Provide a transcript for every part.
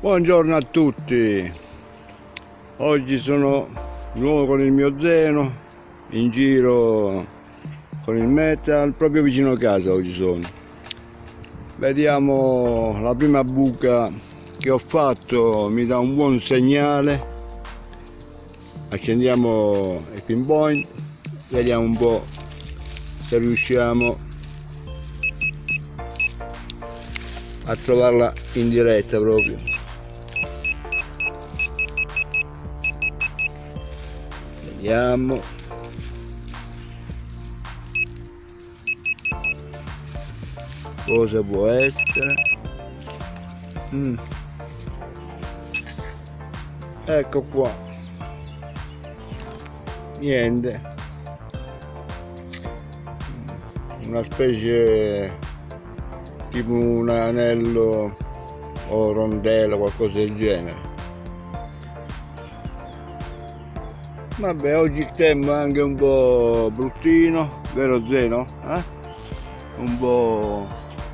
Buongiorno a tutti, oggi sono di nuovo con il mio zeno in giro con il metal proprio vicino a casa oggi sono. Vediamo la prima buca che ho fatto mi dà un buon segnale. Accendiamo il pinpoint, vediamo un po' se riusciamo a trovarla in diretta proprio. Vediamo cosa può essere? Mm. ecco qua. Niente. Una specie tipo un anello o rondella qualcosa del genere Vabbè, oggi il tempo è anche un po' bruttino, vero Zeno? Eh? Un po'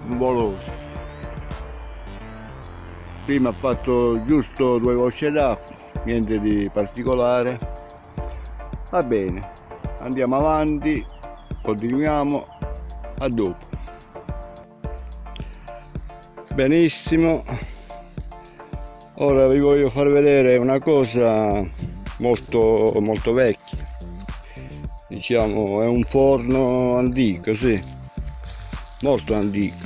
nuvoloso. Prima ha fatto giusto due gocce d'acqua, niente di particolare. Va bene, andiamo avanti, continuiamo, a dopo. Benissimo, ora vi voglio far vedere una cosa molto, molto vecchia diciamo è un forno antico sì. Molto antico.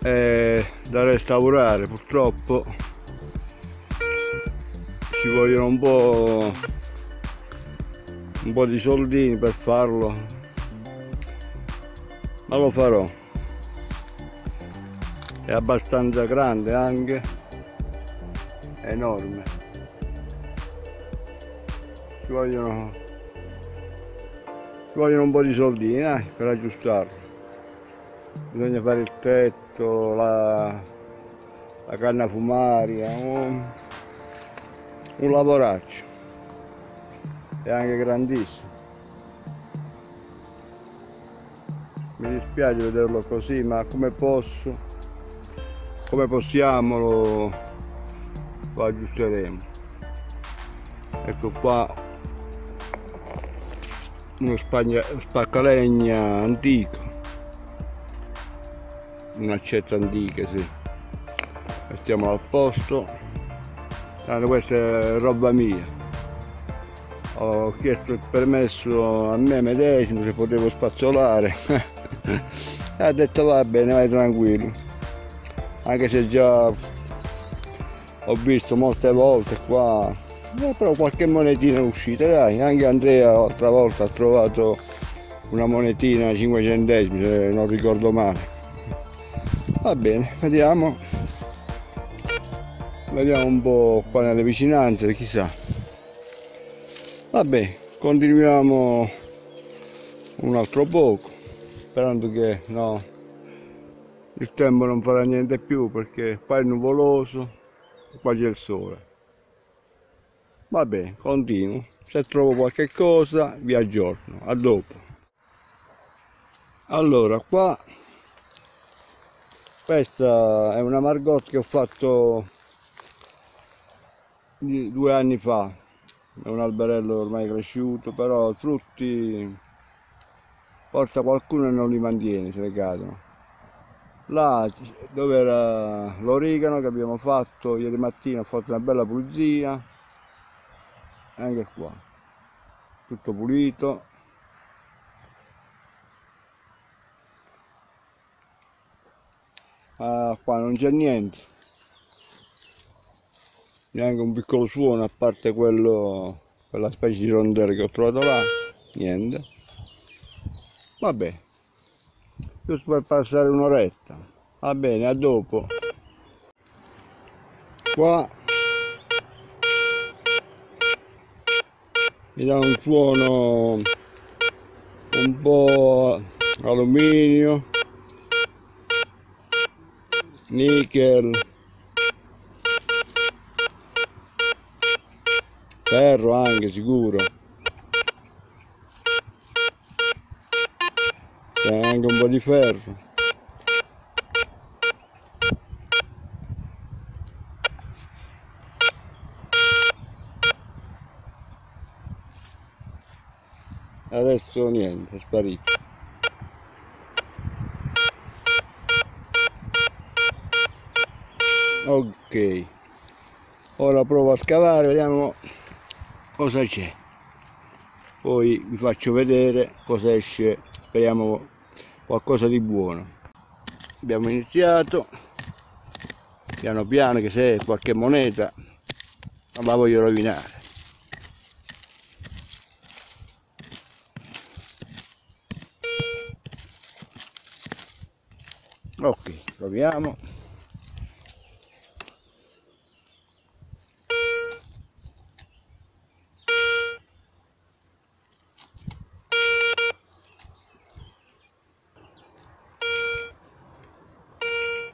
È da restaurare purtroppo. Ci vogliono un po' un po' di soldini per farlo. Ma lo farò. È abbastanza grande anche. Enorme ci vogliono ci vogliono un po' di soldini eh, per aggiustarlo bisogna fare il tetto la, la canna fumaria un, un lavoraccio. È anche grandissimo. Mi dispiace vederlo così ma come posso come possiamo lo, lo aggiusteremo. Ecco qua uno spagna, spaccalegna antico un'accetta antica sì. Mettiamolo a posto. Allora, questa è roba mia. Ho chiesto il permesso a me medesimo se potevo spazzolare. E ha detto va bene vai tranquillo. Anche se già ho visto molte volte qua eh, però qualche monetina è uscita dai. Anche Andrea l'altra volta ha trovato una monetina 5 centesimi se non ricordo male. Va bene vediamo. Vediamo un po' qua nelle vicinanze chissà. Vabbè continuiamo un altro poco sperando che no il tempo non farà niente più perché qua è nuvoloso qua c'è il sole vabbè continuo. Se trovo qualche cosa vi aggiorno. A dopo. Allora qua questa è una margot che ho fatto due anni fa. È un alberello ormai cresciuto però frutti porta qualcuno e non li mantiene se ne cadono. Là dove era l'origano che abbiamo fatto ieri mattina ho fatto una bella pulizia anche qua. Tutto pulito. Ah, qua non c'è niente. Neanche un piccolo suono a parte quello quella specie di rondelle che ho trovato là. Niente. Vabbè. Giusto per passare un'oretta. Va bene a dopo. Qua mi dà un suono un po' alluminio nickel ferro anche sicuro. C'è anche un po' di ferro adesso niente è sparito. Ok. Ora provo a scavare vediamo cosa c'è. Poi vi faccio vedere cosa esce speriamo qualcosa di buono. Abbiamo iniziato. Piano piano che se qualche moneta non la voglio rovinare ok proviamo.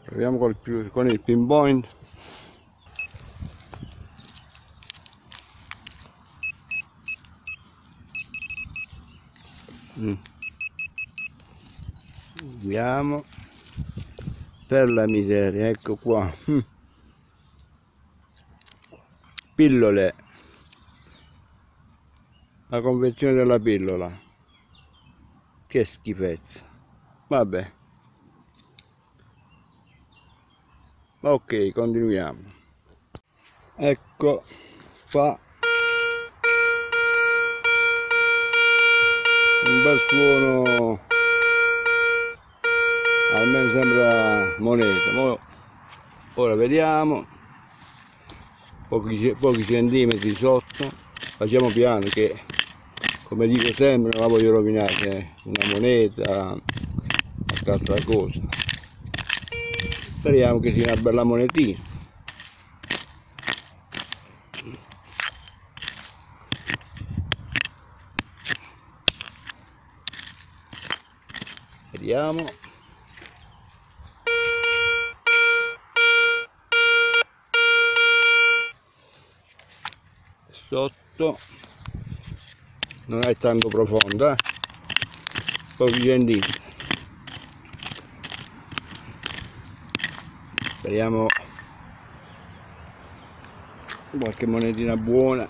Proviamo col, con il pinpoint mm. vediamo per la miseria ecco qua. Mm. pillole. La convezione della pillola. Che schifezza. Vabbè. Ok continuiamo. Ecco qua. Un bel suono almeno sembra moneta. Ora vediamo. Pochi, pochi centimetri sotto. Facciamo piano che come dico sempre non la voglio rovinare una moneta altra cosa. Speriamo che sia una bella monetina. Vediamo sotto non è tanto profonda eh? pochi centimetri speriamo qualche monetina buona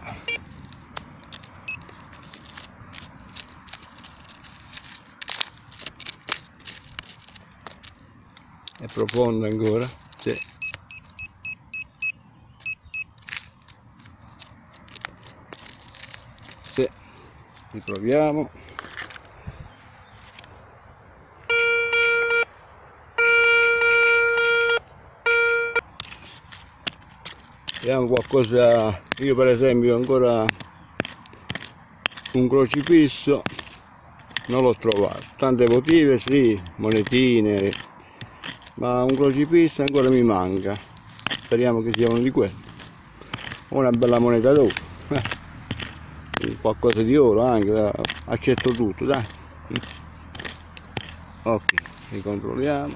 è profonda ancora sì. Riproviamo vediamo qualcosa io per esempio ancora un crocifisso non l'ho trovato. Tante votive sì monetine ma un crocifisso ancora mi manca. Speriamo che sia uno di quelli. Una bella moneta d'oro eh. qualcosa di oro anche accetto tutto dai. Ok ricontrolliamo.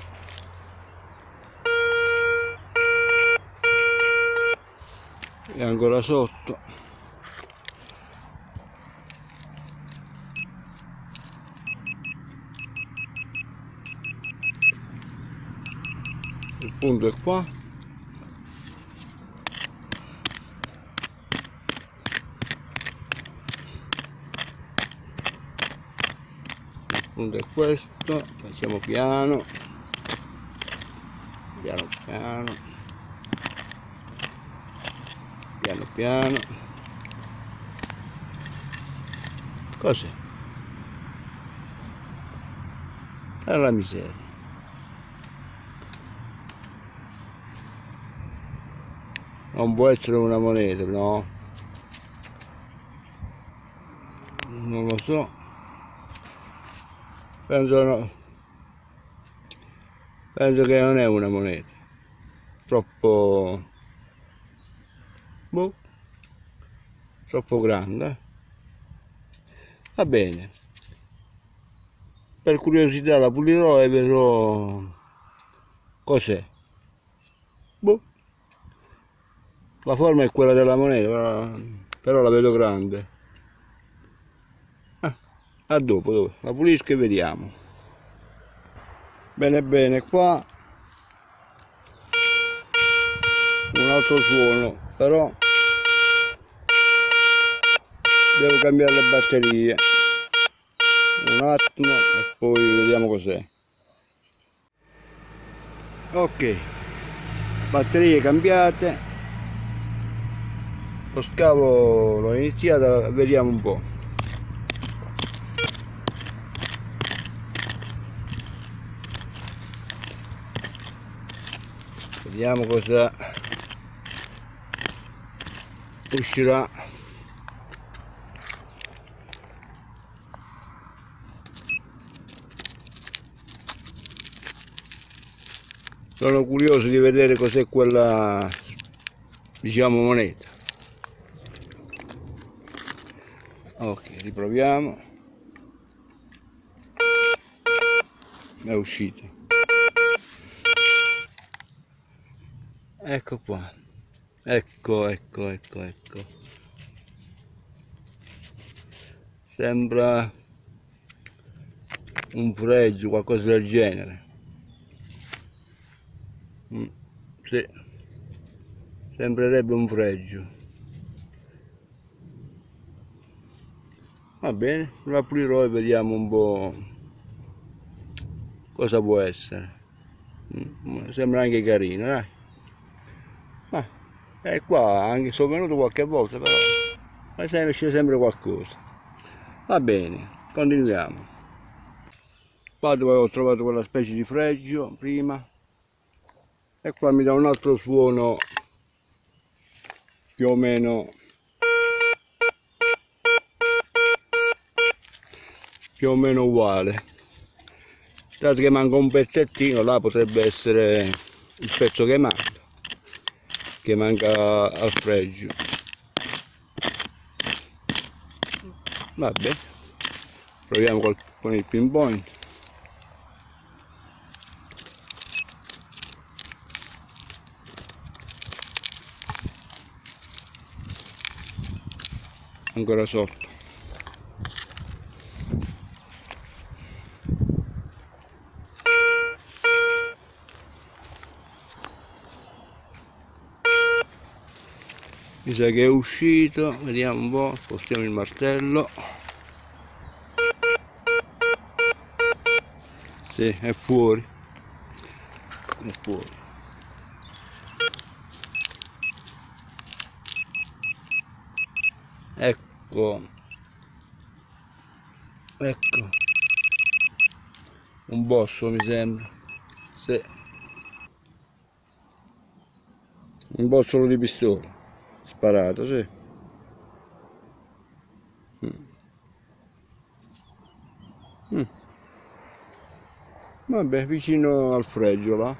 È ancora sotto. Il punto è qua punto è questo facciamo piano piano piano piano piano. Cos'è? la miseria. Non può essere una moneta no? Non lo so penso no. Penso che non è una moneta. Troppo boh, troppo grande. Va bene. Per curiosità la pulirò e vedrò cos'è. Boh. la forma è quella della moneta però la vedo grande a dopo, dopo. La pulisco e vediamo. Bene bene qua. Un altro suono però devo cambiare le batterie. Un attimo e poi vediamo cos'è. Ok. Batterie cambiate. Lo scavo l'ho iniziato vediamo un po' vediamo cosa uscirà. Sono curioso di vedere cos'è quella diciamo moneta. Ok riproviamo. È uscita ecco qua. Ecco ecco ecco ecco. Sembra un fregio qualcosa del genere. Mm, sì. Sembrerebbe un fregio va bene lo aprirò e vediamo un po' cosa può essere. Mm, sembra anche carino dai e qua anche sono venuto qualche volta però ma sempre, c'è sempre qualcosa. Va bene continuiamo. Qua dove ho trovato quella specie di fregio prima e qua mi dà un altro suono più o meno. Più o meno uguale. Dato che manca un pezzettino là potrebbe essere il pezzo che manca che manca al fregio. Vabbè proviamo col, con il pinpoint ancora sotto mi sa che è uscito vediamo un po' spostiamo il martello. Sì, è fuori. È fuori. Ecco. Ecco. Un bosso mi sembra. Sì. un bossolo di pistola sparato, sì. Mm. Mm. Vabbè, vicino al fregio là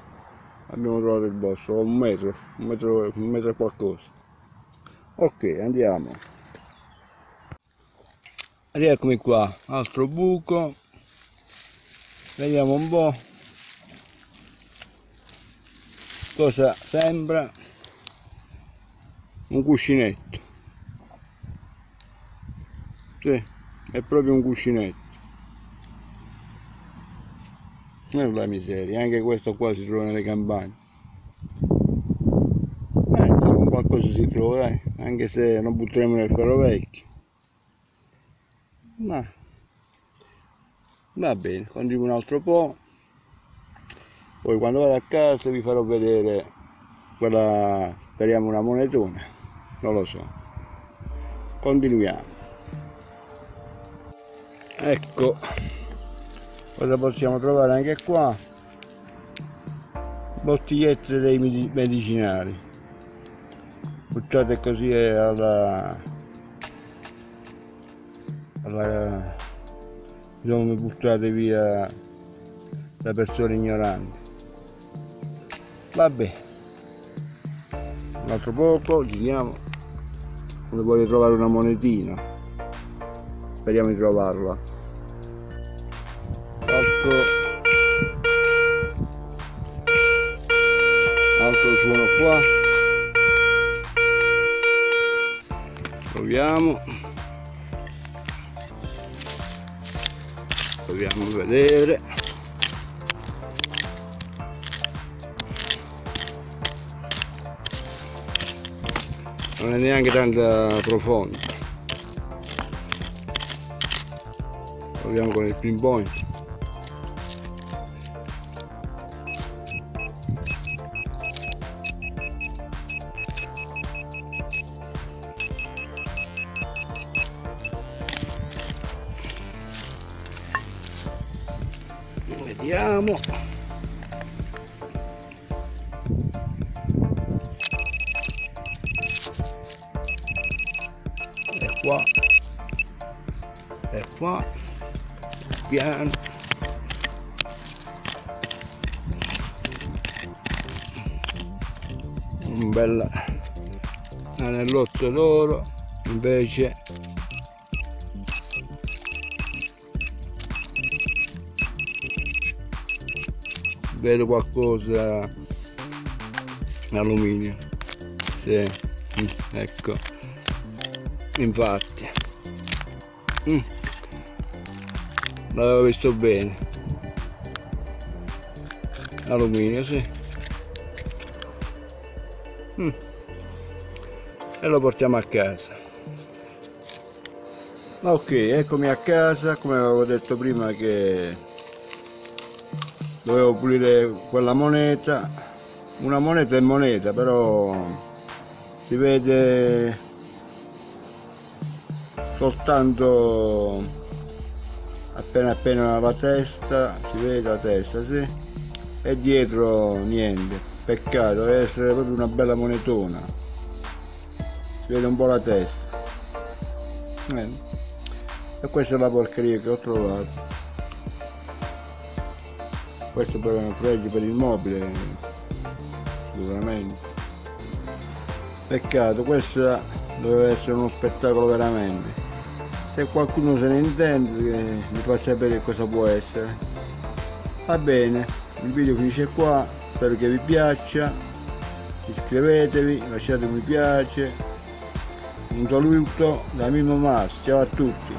abbiamo trovato il bosso, un metro, un metro, un metro e qualcosa. Ok, andiamo. Rieccomi qua, altro buco. Vediamo un po' cosa sembra un cuscinetto. Sì, è proprio un cuscinetto. Non la miseria anche questo qua si trova nelle campagne. Eh, qualcosa si trova eh, anche se non butteremo nel ferro vecchio. Ma va bene continuo un altro po' poi quando vado a casa vi farò vedere quella speriamo una monetona non lo so. Continuiamo. Ecco. Cosa possiamo trovare anche qua? Bottigliette dei medicinali. Buttate così alla, alla diciamo buttate via da persone ignoranti. Vabbè. Un altro poco giriamo come voglio trovare una monetina speriamo di trovarla. Altro. Altro suono qua. Proviamo. Proviamo a vedere non è neanche tanto profondo. Proviamo con il pinpoint vediamo piano. Un bel anellotto d'oro invece vedo qualcosa alluminio sì mm, ecco. Infatti. Mm. L'avevo visto bene. Alluminio sì. Mm. e lo portiamo a casa. Ok eccomi a casa. Come avevo detto prima che dovevo pulire quella moneta. Una moneta è moneta però si vede soltanto appena appena la testa si vede la testa sì. E dietro niente. Peccato deve essere proprio una bella monetona. Si vede un po' la testa. Eh. e questa è la porcheria che ho trovato. Questo è un fregio per il mobile sicuramente. Peccato questo doveva essere uno spettacolo veramente se qualcuno se ne intende mi fa sapere cosa può essere. Va bene il video finisce qua spero che vi piaccia. Iscrivetevi lasciate un mi piace. Un saluto da Mimo Mas ciao a tutti.